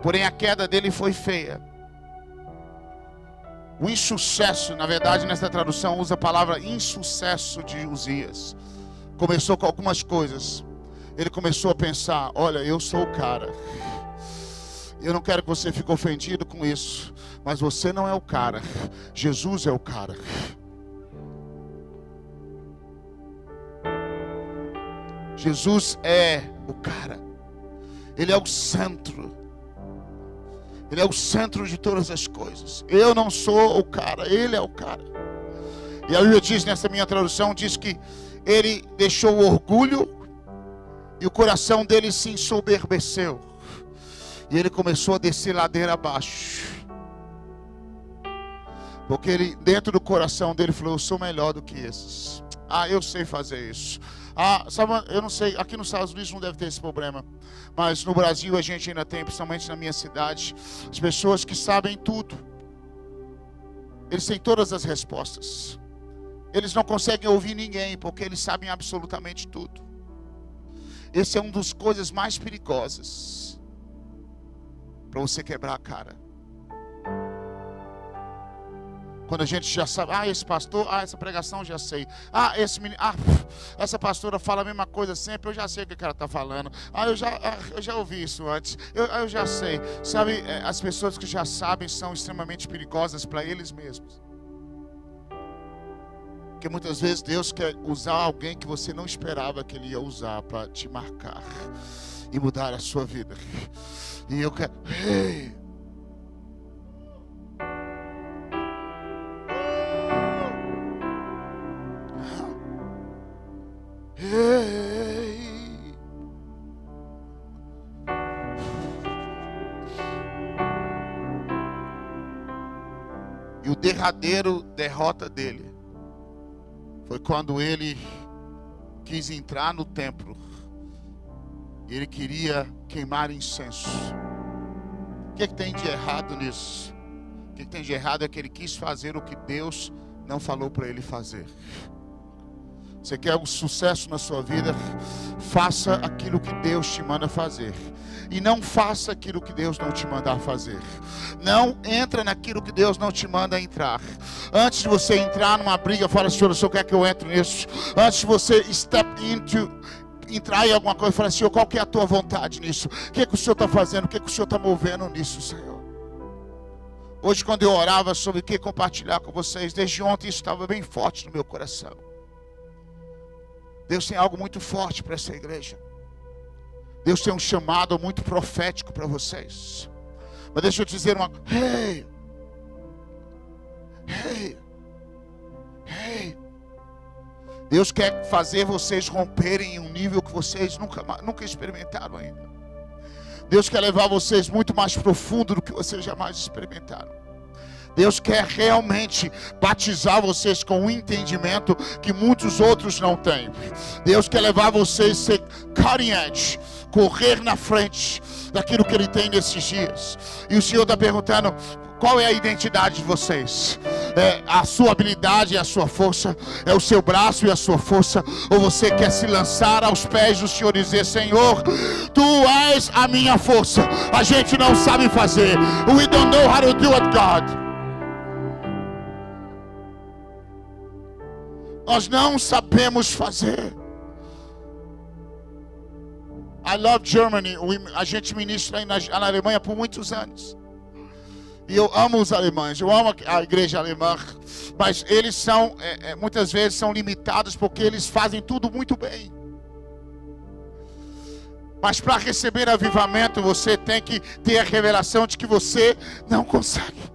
porém a queda dele foi feia. O insucesso, na verdade, nessa tradução usa a palavra insucesso de Uzias. Começou com algumas coisas ele começou a pensar: olha, eu sou o cara. Eu não quero que você fique ofendido com isso, mas você não é o cara. Jesus é o cara. Jesus é o cara. Ele é o centro. Ele é o centro de todas as coisas. Eu não sou o cara, ele é o cara. E a Bíblia diz nessa minha tradução diz que ele deixou o orgulho e o coração dele se ensoberbeceu. E ele começou a descer ladeira abaixo. Porque ele, dentro do coração dele, falou: Eu sou melhor do que esses. Ah, eu sei fazer isso. Ah, sabe, eu não sei, aqui nos Estados Unidos não deve ter esse problema. Mas no Brasil a gente ainda tem, principalmente na minha cidade, as pessoas que sabem tudo. Eles têm todas as respostas. Eles não conseguem ouvir ninguém, porque eles sabem absolutamente tudo. Esse é um dos coisas mais perigosas para você quebrar a cara. Quando a gente já sabe, ah, esse pastor, ah, essa pregação já sei. Ah, esse menino, ah, essa pastora fala a mesma coisa sempre, eu já sei o que ela está falando. Ah, eu já, ah, eu já ouvi isso antes, eu, eu já sei. Sabe, é, as pessoas que já sabem são extremamente perigosas para eles mesmos. Porque muitas vezes Deus quer usar alguém que você não esperava que Ele ia usar para te marcar e mudar a sua vida. E eu quero. Hey, E o derradeiro derrota dele foi quando ele quis entrar no templo. Ele queria queimar incenso. O que, é que tem de errado nisso? O que, é que tem de errado é que ele quis fazer o que Deus não falou para ele fazer. Você quer um sucesso na sua vida? Faça aquilo que Deus te manda fazer. E não faça aquilo que Deus não te mandar fazer. Não entra naquilo que Deus não te manda entrar. Antes de você entrar numa briga, fala, Senhor, o Senhor quer que eu entre nisso? Antes de você step into entrar em alguma coisa, fala, Senhor, qual que é a tua vontade nisso? O que, é que o Senhor está fazendo? O que, é que o Senhor está movendo nisso, Senhor? Hoje, quando eu orava sobre o que compartilhar com vocês, desde ontem isso estava bem forte no meu coração. Deus tem algo muito forte para essa igreja. Deus tem um chamado muito profético para vocês. Mas deixa eu dizer uma Hey! Hey! Hey! Deus quer fazer vocês romperem em um nível que vocês nunca, nunca experimentaram ainda. Deus quer levar vocês muito mais profundo do que vocês jamais experimentaram. Deus quer realmente batizar vocês com um entendimento que muitos outros não têm. Deus quer levar vocês a ser cutting edge, correr na frente daquilo que Ele tem nesses dias. E o Senhor está perguntando: qual é a identidade de vocês? É a sua habilidade e a sua força? É o seu braço e a sua força? Ou você quer se lançar aos pés do Senhor e dizer: Senhor, tu és a minha força. A gente não sabe fazer. We don't know how to do it, God. Nós não sabemos fazer. I love Germany. A gente ministra na Alemanha por muitos anos. E eu amo os alemães, eu amo a igreja alemã, mas eles são, é, é, muitas vezes, são limitados porque eles fazem tudo muito bem. Mas para receber avivamento, você tem que ter a revelação de que você não consegue.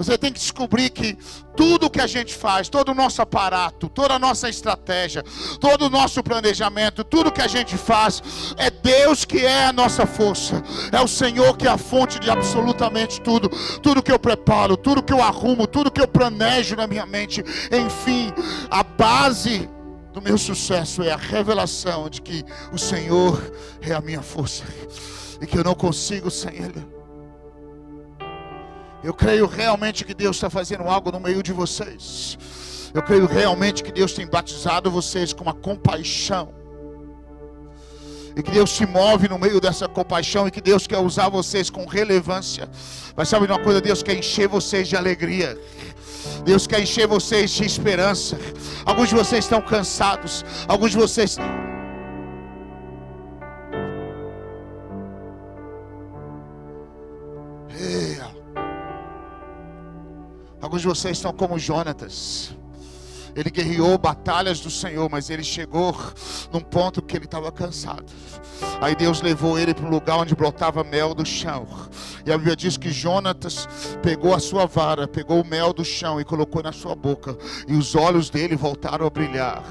Você tem que descobrir que tudo que a gente faz, todo o nosso aparato, toda a nossa estratégia, todo o nosso planejamento, tudo que a gente faz, é Deus que é a nossa força. É o Senhor que é a fonte de absolutamente tudo. Tudo que eu preparo, tudo que eu arrumo, tudo que eu planejo na minha mente. Enfim, a base do meu sucesso é a revelação de que o Senhor é a minha força e que eu não consigo sem Ele. Eu creio realmente que Deus está fazendo algo no meio de vocês. Eu creio realmente que Deus tem batizado vocês com uma compaixão. E que Deus se move no meio dessa compaixão e que Deus quer usar vocês com relevância. Mas sabe uma coisa? Deus quer encher vocês de alegria. Deus quer encher vocês de esperança. Alguns de vocês estão cansados. Alguns de vocês Alguns de vocês estão como Jonatas. Ele guerreou batalhas do Senhor, mas ele chegou num ponto que ele estava cansado. Aí Deus levou ele para um lugar onde brotava mel do chão. E a Bíblia diz que Jonatas pegou a sua vara, pegou o mel do chão e colocou na sua boca. E os olhos dele voltaram a brilhar.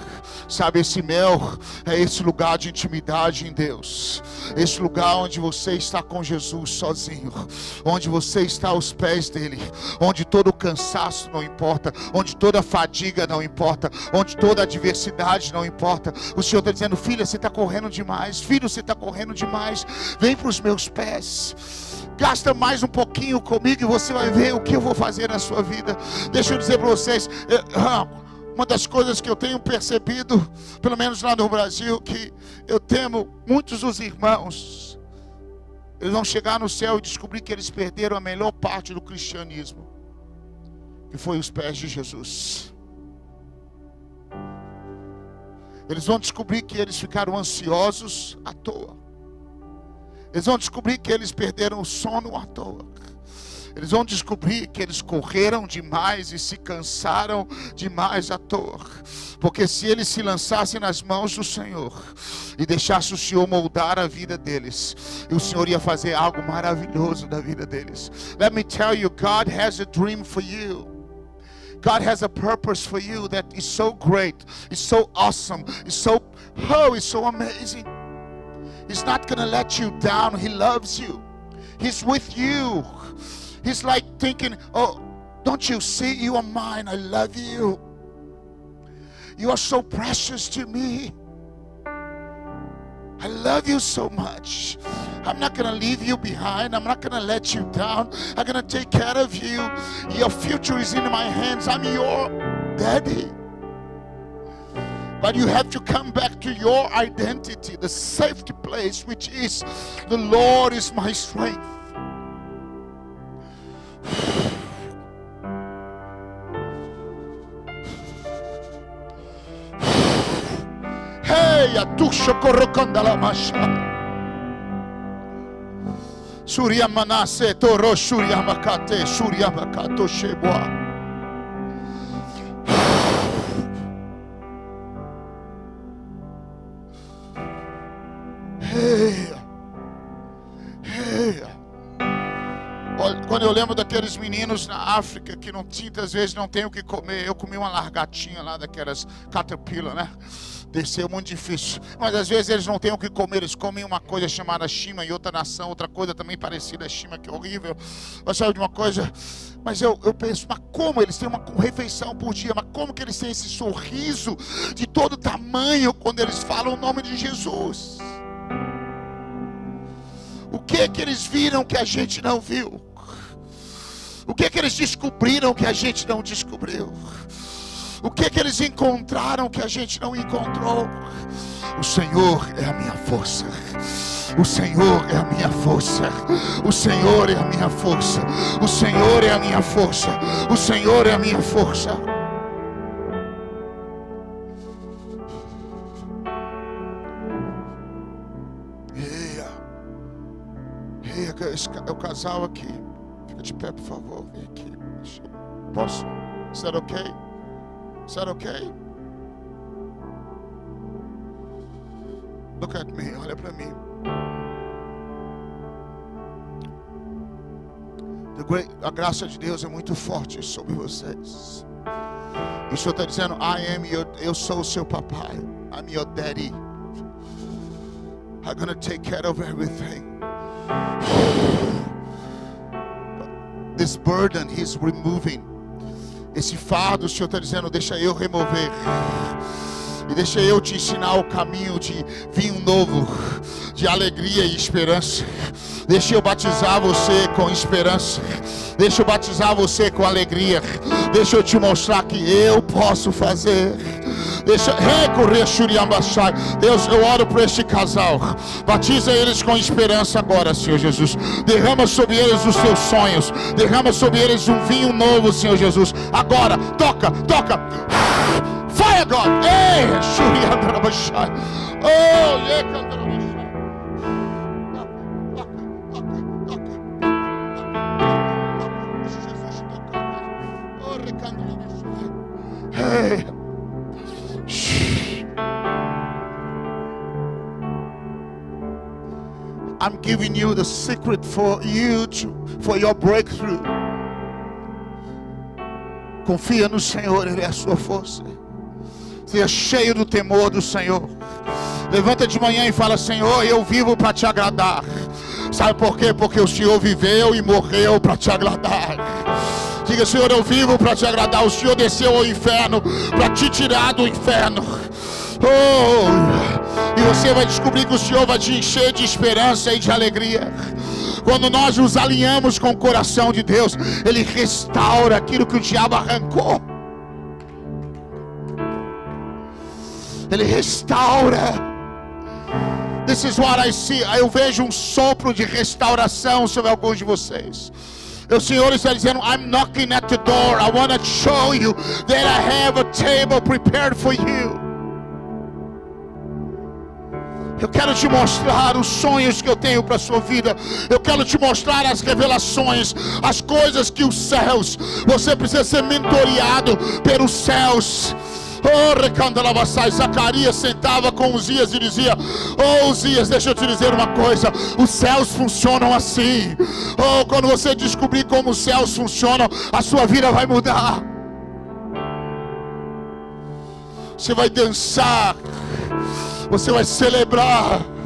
Sabe, esse mel é esse lugar de intimidade em Deus. Esse lugar onde você está com Jesus sozinho. Onde você está aos pés dele. Onde todo cansaço não importa. Onde toda fadiga não importa. Onde toda adversidade não importa. O Senhor está dizendo: Filha, você está correndo demais. Filho, você está correndo demais. Vem para os meus pés. Gasta mais um pouquinho comigo e você vai ver o que eu vou fazer na sua vida. Deixa eu dizer para vocês. Ah, uma das coisas que eu tenho percebido, pelo menos lá no Brasil, que eu temo muitos dos irmãos Eles vão chegar no céu e descobrir que eles perderam a melhor parte do cristianismo, que foi os pés de Jesus. Eles vão descobrir que eles ficaram ansiosos à toa. Eles vão descobrir que eles perderam o sono à toa. Eles vão descobrir que eles correram demais e se cansaram demais à toa. Porque se eles se lançassem nas mãos do Senhor e deixassem o Senhor moldar a vida deles, o Senhor ia fazer algo maravilhoso da vida deles. Let me tell you, God has a dream for you. God has a purpose for you that is so great, is so awesome, is so oh, it's so amazing. He's not gonna let you down. He loves you. He's with you. He's like thinking, Oh, don't you see? You are mine. I love you. You are so precious to me. I love you so much. I'm not going to leave you behind. I'm not going to let you down. I'm going to take care of you. Your future is in my hands. I'm your daddy. But you have to come back to your identity, the safety place, which is the Lord is my strength. Hey, atusha korokanda la. Surya manase toro surya makate surya makato shebwa. Hey, hey. Olha, Quando eu lembro daqueles meninos na África que não às vezes não tem o que comer. Eu comi uma largatinha lá daquelas caterpillar, né? Desceu muito difícil. Mas às vezes eles não têm o que comer, eles comem uma coisa chamada shima em outra nação, outra coisa também parecida a shima, que é horrível. Mas sabe de uma coisa? Mas eu, eu penso, mas como eles têm uma refeição por dia? Mas como que eles têm esse sorriso de todo tamanho quando eles falam o nome de Jesus? O que que eles viram que a gente não viu? O que que eles descobriram que a gente não descobriu? O que que eles encontraram que a gente não encontrou? O Senhor é a minha força. O Senhor é a minha força. O Senhor é a minha força. O Senhor é a minha força. O Senhor é a minha força. Eia. É o casal aqui. Fica de pé, por favor. Vem aqui. Posso? Is that okay? Is that okay? Look at me, mim. The great- a graça de Deus é muito forte sobre vocês. O Senhor está dizendo, I am your, eu sou o seu papai. I'm your daddy. I'm gonna take care of everything. This burden he's removing. Esse fardo, o Senhor está dizendo, deixa eu remover. E deixa eu te ensinar o caminho de vinho novo, de alegria e esperança. Deixa eu batizar você com esperança. Deixa eu batizar você com alegria. Deixa eu te mostrar que eu posso fazer. Deixa recorrer Shuriambachai. Deus, eu oro por este casal. Batiza eles com esperança agora, Senhor Jesus. Derrama sobre eles os teus sonhos. Derrama sobre eles um vinho novo, Senhor Jesus. Agora, toca, toca. Fire God. Shuriambachai. Oh. Hey. Shh. I'm giving you the secret for you to, for your breakthrough. Confia no Senhor, Ele é a sua força. Seja cheio do temor do Senhor. Levanta de manhã e fala: Senhor, eu vivo para te agradar. Sabe por quê? Porque o Senhor viveu e morreu para te agradar. Diga, Senhor, eu vivo para te agradar. O Senhor desceu ao inferno para te tirar do inferno. Oh, e você vai descobrir que o Senhor vai te encher de esperança e de alegria. Quando nós nos alinhamos com o coração de Deus, Ele restaura aquilo que o diabo arrancou. Ele restaura. This is what I see. Eu vejo um sopro de restauração sobre alguns de vocês. O Senhor está dizendo: I'm knocking at the door. I want to show you that I have a table prepared for you. Eu quero te mostrar os sonhos que eu tenho para a sua vida. Eu quero te mostrar as revelações, as coisas que os céus. Você precisa ser mentoreado pelos céus. Oh, Zacarias sentava com Uzias e dizia: Oh, Uzias, deixa eu te dizer uma coisa: os céus funcionam assim. Oh, quando você descobrir como os céus funcionam, a sua vida vai mudar. Você vai dançar, você vai celebrar.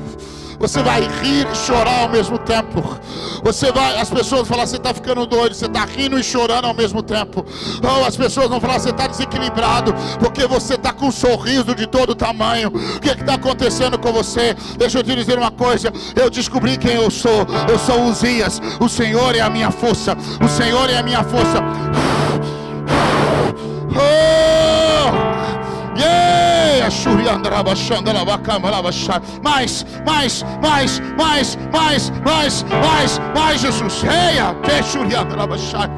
Você vai rir e chorar ao mesmo tempo. Você vai, as pessoas vão falar, você está ficando doido, você está rindo e chorando ao mesmo tempo. Ou as pessoas vão falar, você está desequilibrado, porque você está com um sorriso de todo tamanho. O que está acontecendo com você? Deixa eu te dizer uma coisa. Eu descobri quem eu sou. Eu sou Uzias. O Senhor é a minha força. O Senhor é a minha força. Oh! Mais, mais, mais, mais, mais, mais, mais, mais, Jesus. Reia, Teixuriandarabachai.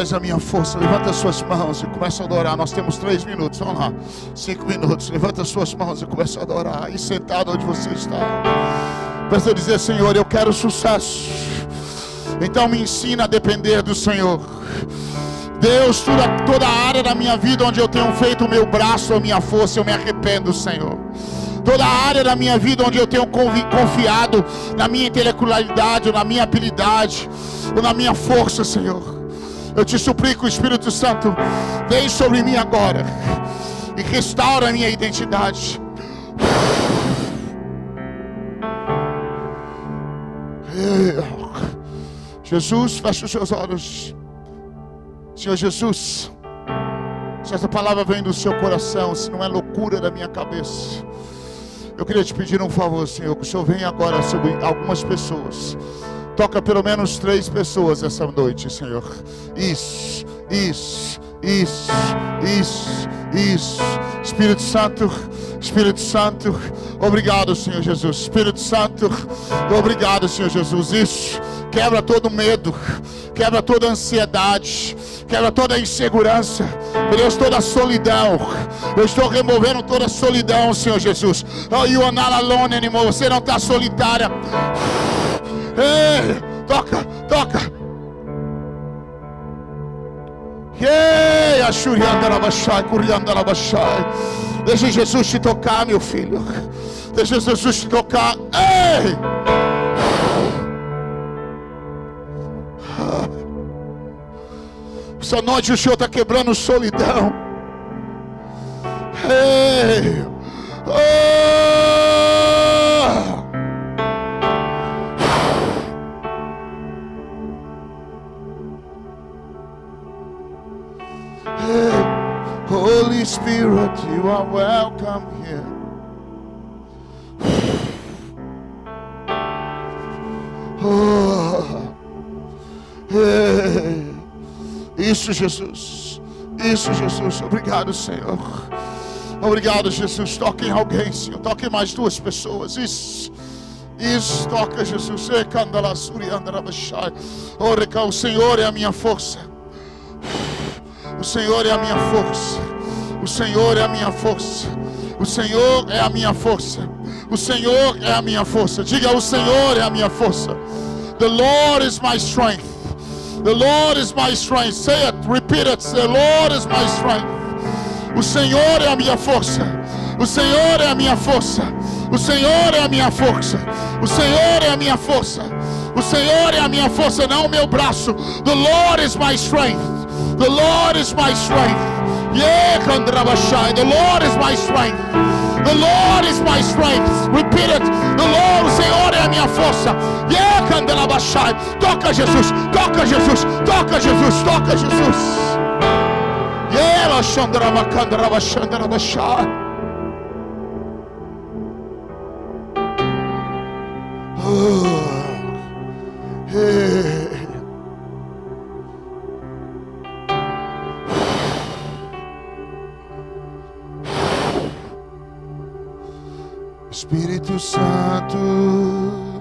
És a minha força. Levanta as suas mãos e começa a adorar. Nós temos três minutos, vamos lá. Cinco minutos. Levanta as suas mãos e começa a adorar. E sentado onde você está. Começa a dizer, Senhor, eu quero sucesso. Então me ensina a depender do Senhor. Deus, toda, toda a área da minha vida onde eu tenho feito o meu braço, a minha força, eu me arrependo, Senhor toda a área da minha vida onde eu tenho confiado na minha intelectualidade, ou na minha habilidade, ou na minha força, Senhor. Eu te suplico, Espírito Santo, vem sobre mim agora e restaura a minha identidade. Jesus, feche os seus olhos. Senhor Jesus, se essa palavra vem do seu coração, se não é loucura da minha cabeça, eu queria te pedir um favor, Senhor, que o Senhor venha agora sobre algumas pessoas Toca pelo menos três pessoas essa noite, Senhor. Isso, isso, isso, isso, isso. Espírito Santo, Espírito Santo, obrigado, Senhor Jesus. Espírito Santo, obrigado, Senhor Jesus. Isso, quebra todo medo, quebra toda ansiedade, quebra toda insegurança, Deus, toda solidão. Eu estou removendo toda solidão, Senhor Jesus. Oh, you are not alone anymore. Você não está solitária. Ei, toca, toca. Ei, achuriandarabachai, curiandarabachai. Deixa Jesus te tocar, meu filho. Deixa Jesus te tocar. Ei! Essa noite o Senhor está quebrando solidão. Ei! Oh! Spirit, you are welcome here. Oh, Isso, Jesus. Isso, Jesus. Obrigado, Senhor. Obrigado, Jesus. Toque em alguém, Senhor. Toque mais duas pessoas. Isso. Isso, toca, Jesus. O Senhor é a minha força. O Senhor é a minha força. O Senhor é a minha força. O Senhor é a minha força. O Senhor é a minha força. Diga: O Senhor é a minha força. The Lord is my strength. The Lord is my strength. Say it, repeat it. The Lord is my strength. O Senhor é a minha força. O Senhor é a minha força. O Senhor é a minha força. O Senhor é a minha força. O Senhor é a minha força, não o meu braço. The Lord is my strength. The Lord is my strength. The Lord is my strength. The Lord is my strength. Repeat it. The Lord, o Senhor é a minha força. Toca Jesus, toca Jesus, toca Jesus, toca Jesus. Oh. Hey. Espírito Santo.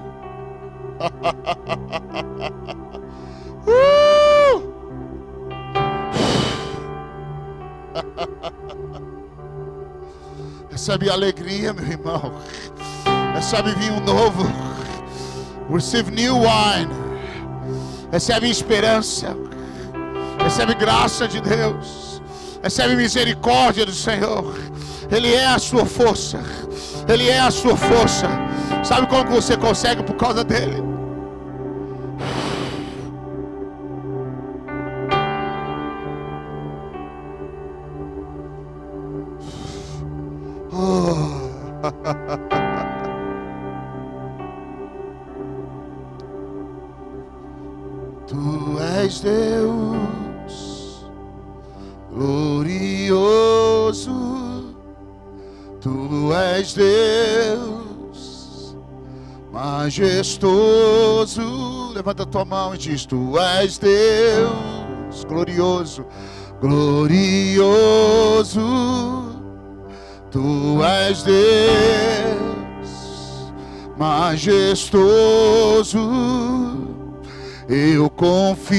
uh! Recebe alegria, meu irmão. Recebe vinho novo. Receive new wine. Recebe esperança. Recebe graça de Deus. Recebe misericórdia do Senhor. Ele é a sua força. Ele é a sua força. Sabe como você consegue por causa dele? Levanta tua mão e diz: Tu és Deus glorioso, glorioso. Tu és Deus majestoso eu confio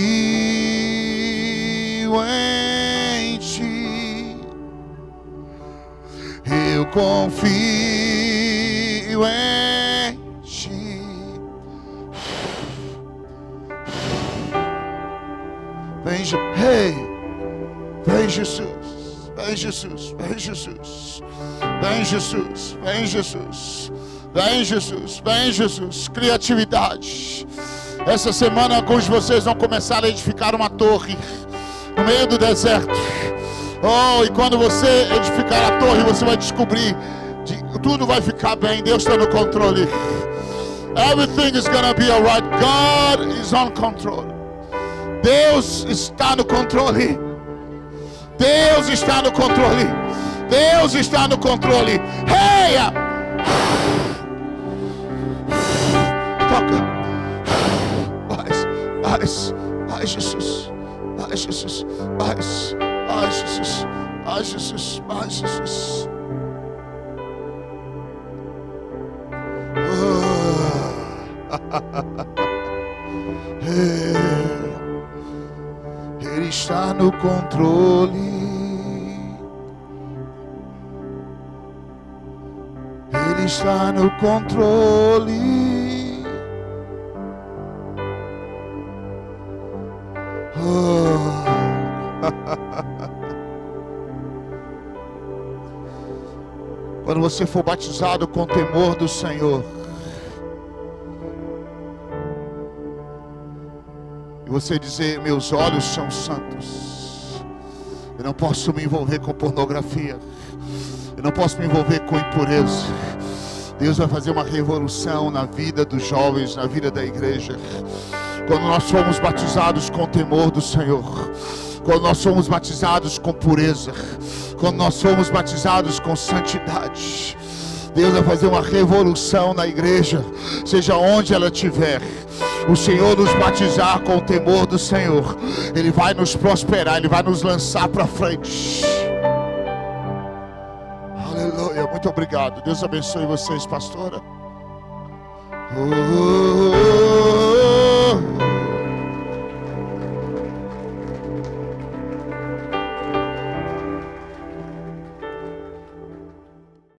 em ti. Eu confio em Vem, Jesus, vem Jesus, vem Jesus, vem Jesus, vem Jesus, vem Jesus, vem Jesus, criatividade. Essa semana alguns de vocês vão começar a edificar uma torre no meio do deserto. Oh, e quando você edificar a torre, você vai descobrir que tudo vai ficar bem. Deus está no controle. Everything is gonna be alright. God is on control. Deus está no controle. Deus está no controle. Deus está no controle. Hey! Toca. Mais, ai Jesus, ai Jesus, mais, ai Jesus, ai Jesus, ai Jesus. Ele está no controle. Ele está no controle. Quando você for batizado com temor do Senhor, você dizer: Meus olhos são santos, eu não posso me envolver com pornografia, eu não posso me envolver com impureza. Deus vai fazer uma revolução na vida dos jovens, na vida da igreja. Quando nós fomos batizados com temor do Senhor, quando nós somos batizados com pureza, quando nós somos batizados com santidade. Deus vai fazer uma revolução na igreja, seja onde ela estiver. O Senhor nos batizar com o temor do Senhor, Ele vai nos prosperar, Ele vai nos lançar para frente. Aleluia, muito obrigado. Deus abençoe vocês, pastora. Oh.